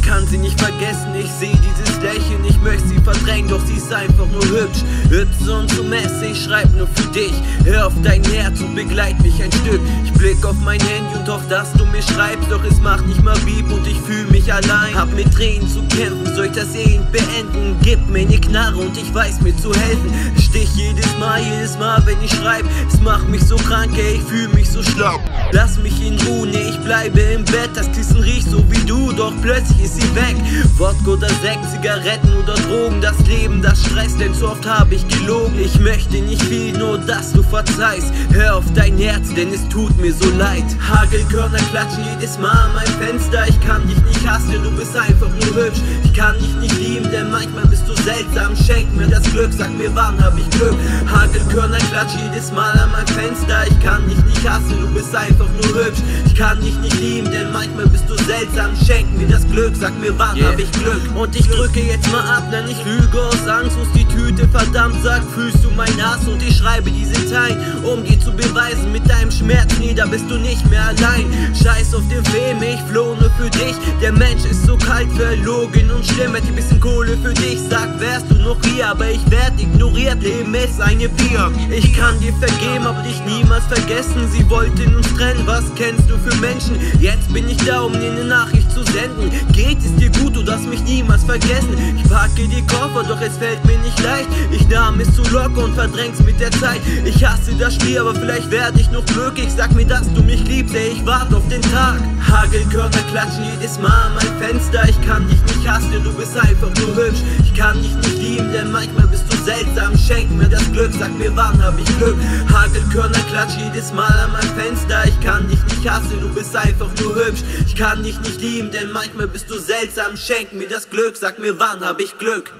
kann sie nicht vergessen, ich seh dieses Lächeln, ich möchte sie verdrängen, doch sie ist einfach nur hübsch. Hübsch und so Messe, ich schreib nur für dich. Hör auf dein Herz und begleit mich ein Stück. Ich blick auf mein Handy und hoffe, dass du mir schreibst, doch es macht nicht mal Beep und ich fühl mich allein. Hab mit Tränen zu kämpfen, soll ich das Ehen beenden? Gib mir ne Knarre und ich weiß mir zu helfen. Stich jedes Mal, jedes Mal, wenn ich schreib, es macht mich so krank, ey, ich fühl mich so schlau. Lass mich in Ruhe, nee, ich bleibe im Bett, das Kissen riecht so wie du, plötzlich ist sie weg. Wodka oder Sekt, Zigaretten oder Drogen, das Leben, das Stress, denn zu oft habe ich gelogen. Ich möchte nicht viel, nur dass du verzeihst. Hör auf dein Herz, denn es tut mir so leid. Hagelkörner klatschen jedes Mal an mein Fenster. Ich kann dich nicht hassen, du bist einfach nur hübsch. Ich kann dich nicht lieben, denn manchmal bist du seltsam. Schenk mir das Glück, sag mir, wann hab ich Glück. Hagelkörner klatschen jedes Mal an mein Fenster. Ich kann dich nicht hassen, du bist einfach nur hübsch. Ich kann dich nicht lieben, denn manchmal bist du seltsam. Schenk mir das Glück, sag mir, wann yeah. hab ich Glück. Und ich drücke jetzt mal ab, denn ich lüge aus Angst, wo's die Tüte verdammt sagt. Fühlst du mein Hass und ich schreibe diese Zeilen, um dir zu beweisen, mit deinem Schmerz, nie, da bist du nicht mehr allein. Scheiß auf den Film, ich floh nur für dich. Der Mensch ist so kalt, verlogen und schlimm. Hätte ein bisschen Kohle für dich, sag, wärst du hier, aber ich werd ignoriert. Leben ist eine Bier. Ich kann dir vergeben, aber dich niemals vergessen. Sie wollten uns trennen, was kennst du für Menschen? Jetzt bin ich da, um dir eine Nachricht zu senden. Geht es dir gut, du darfst mich niemals vergessen. Ich packe die Koffer, doch es fällt mir nicht leicht. Ich nahm es zu locker und verdräng's mit der Zeit. Ich hasse das Spiel, aber vielleicht werde ich noch glücklich. Sag mir, dass du mich liebst, ey, ich warte auf den Tag. Hagelkörner klatschen jedes Mal an mein Fenster. Ich kann dich nicht hassen, du bist einfach nur hübsch. Ich kann dich nicht lieben, denn manchmal bist du seltsam. Schenk mir das Glück, sag mir, wann hab ich Glück. Hagelkörner klatschen jedes Mal an mein Fenster. Ich kann dich nicht hassen, du bist einfach nur hübsch. Ich kann dich nicht lieben, denn manchmal bist du seltsam. Schenk mir das Glück, sag mir, wann hab ich Glück.